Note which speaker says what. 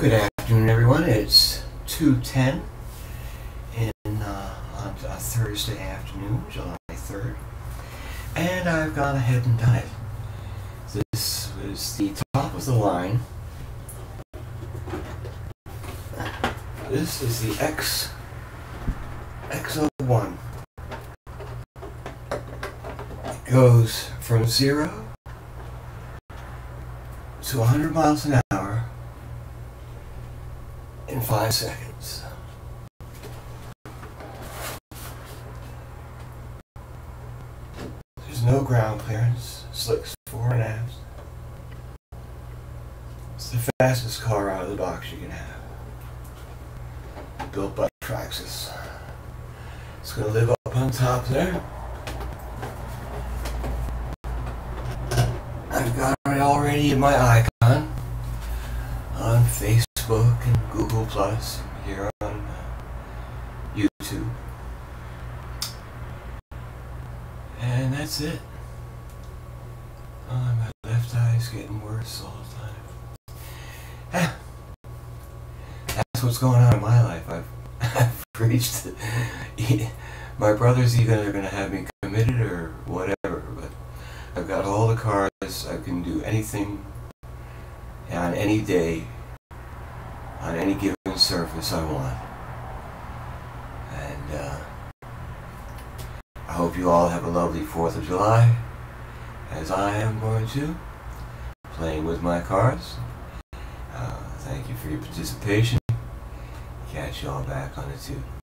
Speaker 1: Good afternoon, everyone. It's 2.10 in, uh, on a Thursday afternoon, July 3rd. And I've gone ahead and done it. This is the top of the line. This is the X X01. It goes from zero to 100 miles an hour in five seconds. There's no ground clearance. Slicks four and a half. It's the fastest car out of the box you can have. Built by Traxxas. It's gonna live up on top there. I've got it already in my icon on Facebook and Google Plus here on uh, YouTube. And that's it. Oh, my left eye's getting worse all the time. Ah, that's what's going on in my life. I've, I've reached. my brothers are going to have me committed or whatever, but I've got all the cars. I can do anything on any day on any given surface I want. And uh, I hope you all have a lovely 4th of July, as I am going to, playing with my cards. Uh, thank you for your participation. Catch you all back on the tube.